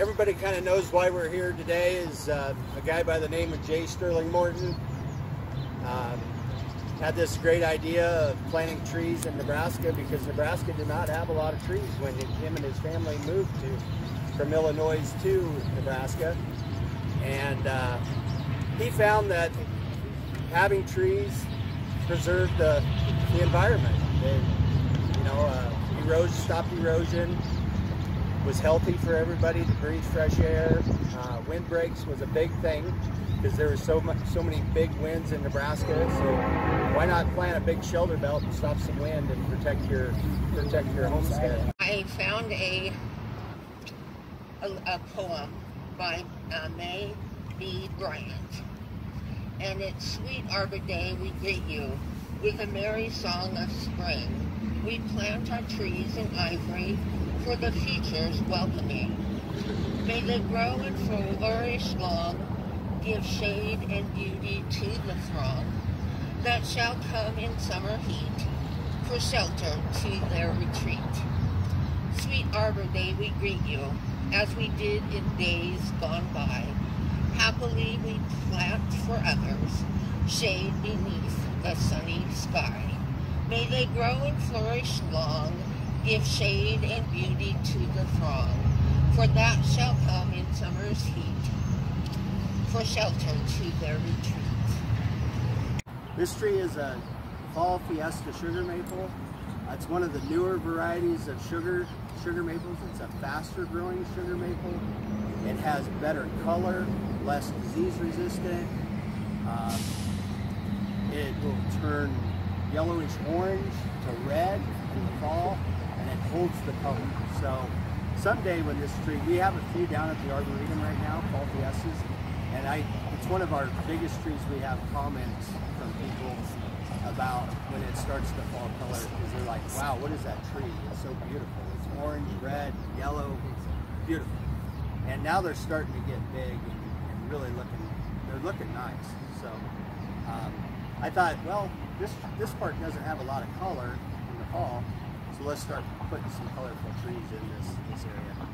everybody kind of knows why we're here today is uh, a guy by the name of J. Sterling Morton. Um, had this great idea of planting trees in Nebraska because Nebraska did not have a lot of trees when him and his family moved to from Illinois to Nebraska. And uh, he found that having trees preserved the, the environment. They, you know, uh, erosion, stopped erosion, was healthy for everybody to breathe fresh air. Uh, windbreaks was a big thing because there was so much, so many big winds in Nebraska. So why not plant a big shelter belt and stop some wind and protect your protect your homestead? I found a a, a poem by uh, May B. Bryant, and it's Sweet Arbor Day. We greet you with a merry song of spring. We plant our trees in ivory for the future's welcoming. May they grow and flourish long, give shade and beauty to the throng that shall come in summer heat for shelter to their retreat. Sweet Arbor Day, we greet you as we did in days gone by. Happily we plant for others shade beneath the sunny sky. May they grow and flourish long, give shade and beauty to the throng, for that shall come in summer's heat, for shelter to their retreat. This tree is a fall fiesta sugar maple. It's one of the newer varieties of sugar sugar maples. It's a faster growing sugar maple. It has better color, less disease resistant. Uh, it will turn yellowish orange to red in the fall, and it holds the color. So someday when this tree, we have a few down at the Arboretum right now, fall fiestas, and I, it's one of our biggest trees we have comments from people about when it starts to fall color, because they're like, wow, what is that tree? It's so beautiful. It's orange, red, yellow, beautiful. And now they're starting to get big and really looking, they're looking nice. So um, I thought, well, this this park doesn't have a lot of color in the fall, so let's start putting some colorful trees in this, this area.